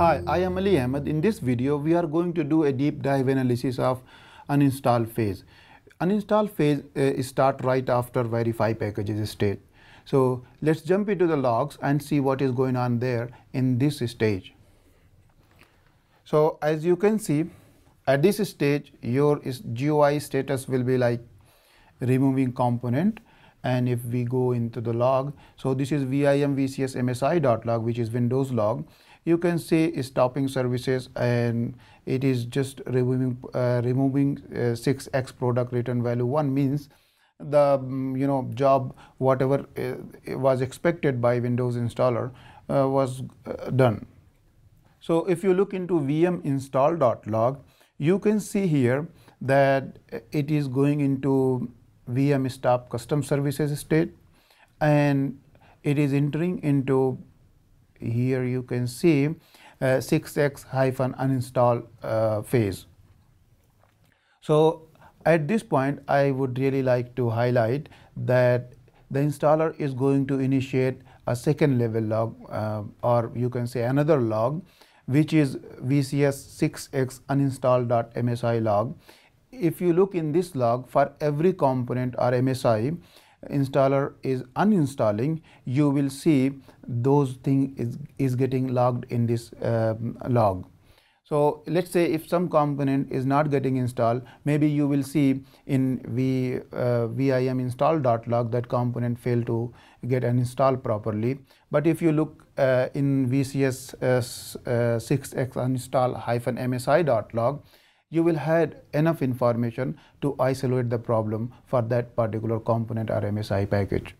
Hi, I am Ali Ahmed. In this video, we are going to do a deep dive analysis of uninstall phase. Uninstall phase uh, start right after verify packages stage. So let's jump into the logs and see what is going on there in this stage. So as you can see, at this stage, your GUI status will be like removing component and if we go into the log so this is vim vcs msi.log which is windows log you can see stopping services and it is just removing uh, removing uh, 6x product return value. 1 means the um, you know job whatever uh, was expected by windows installer uh, was uh, done. So if you look into vm install.log you can see here that it is going into VM stop custom services state and it is entering into here you can see uh, 6x hyphen uninstall uh, phase. So at this point I would really like to highlight that the installer is going to initiate a second level log uh, or you can say another log which is VCS 6x uninstall.msi log if you look in this log for every component or MSI installer is uninstalling you will see those thing is, is getting logged in this um, log. So let's say if some component is not getting installed, maybe you will see in v, uh, vim install.log that component failed to get uninstalled properly. But if you look uh, in vcs uh, 6x uninstall hyphen msi.log, you will have enough information to isolate the problem for that particular component or MSI package.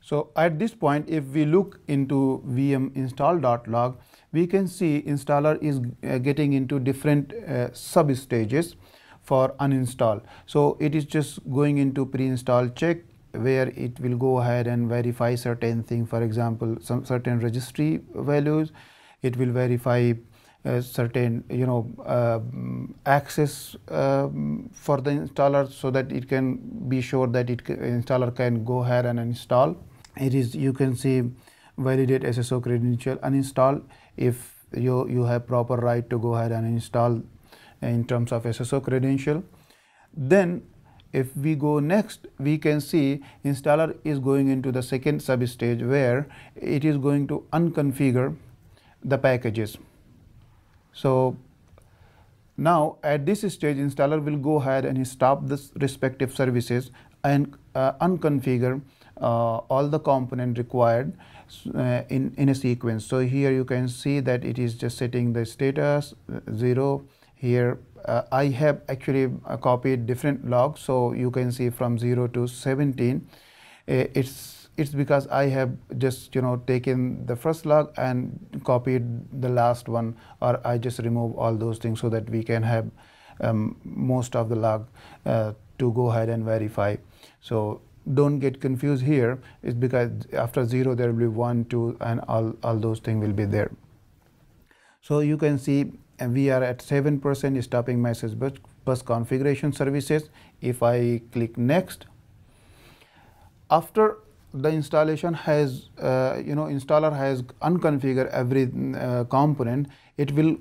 So at this point, if we look into vm install.log, we can see installer is uh, getting into different uh, sub stages for uninstall. So it is just going into pre-install check where it will go ahead and verify certain things. For example, some certain registry values. It will verify certain you know uh, access uh, for the installer so that it can be sure that it installer can go ahead and install. It is you can see validate SSO credential uninstall if you you have proper right to go ahead and install in terms of SSO credential. Then if we go next we can see installer is going into the second sub stage where it is going to unconfigure the packages so now at this stage installer will go ahead and stop the respective services and uh, unconfigure uh, all the component required uh, in, in a sequence. So here you can see that it is just setting the status uh, 0 here uh, I have actually uh, copied different logs so you can see from 0 to 17 it's it's because I have just you know taken the first log and copied the last one or I just remove all those things so that we can have um, most of the log uh, to go ahead and verify. So don't get confused here it's because after zero there will be one, two and all, all those things will be there. So you can see we are at 7% stopping message bus, bus configuration services. If I click next, after the installation has uh, you know installer has unconfigured every uh, component. It will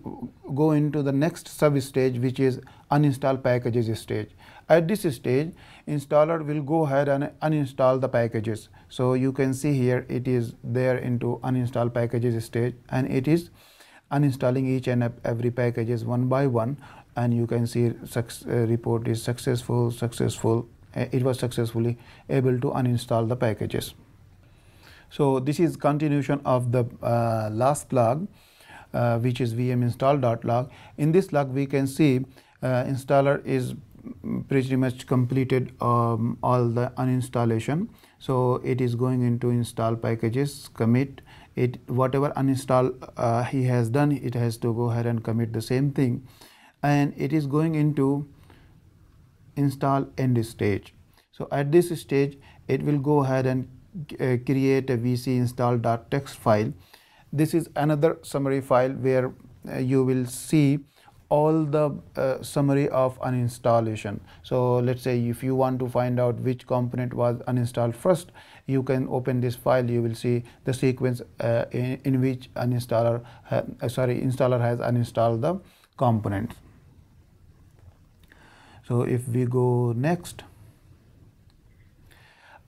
go into the next sub stage which is uninstall packages stage. At this stage installer will go ahead and uninstall the packages. So you can see here it is there into uninstall packages stage and it is uninstalling each and every packages one by one. And you can see uh, report is successful successful it was successfully able to uninstall the packages. So this is continuation of the uh, last log uh, which is vm install.log. In this log we can see uh, installer is pretty much completed um, all the uninstallation. So it is going into install packages commit it whatever uninstall uh, he has done it has to go ahead and commit the same thing and it is going into install end stage. So at this stage it will go ahead and uh, create a vc install.txt file. This is another summary file where uh, you will see all the uh, summary of uninstallation. So let's say if you want to find out which component was uninstalled first, you can open this file. You will see the sequence uh, in, in, which uninstaller, uh, sorry, installer has uninstalled the components. So if we go next,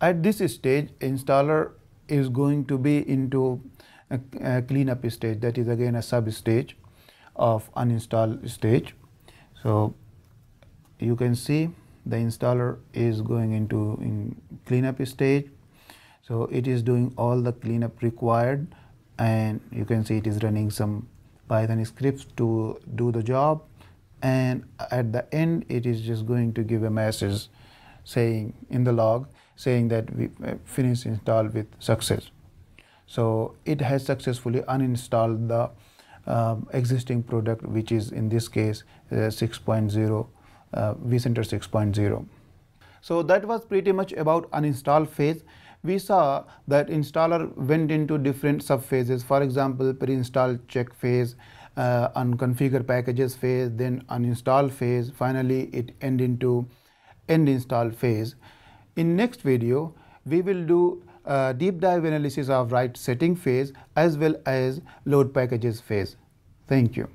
at this stage, installer is going to be into a, a cleanup stage. That is again a sub stage of uninstall stage. So you can see the installer is going into in cleanup stage. So it is doing all the cleanup required and you can see it is running some Python scripts to do the job and at the end it is just going to give a message saying in the log saying that we uh, finished install with success. So it has successfully uninstalled the um, existing product which is in this case uh, 6.0 uh, vCenter 6.0. So that was pretty much about uninstall phase. We saw that installer went into different sub phases For example, pre-install check phase, uh, unconfigure packages phase, then uninstall phase. Finally, it end into end install phase. In next video, we will do uh, deep dive analysis of write setting phase as well as load packages phase. Thank you.